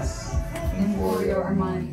us, and for your money.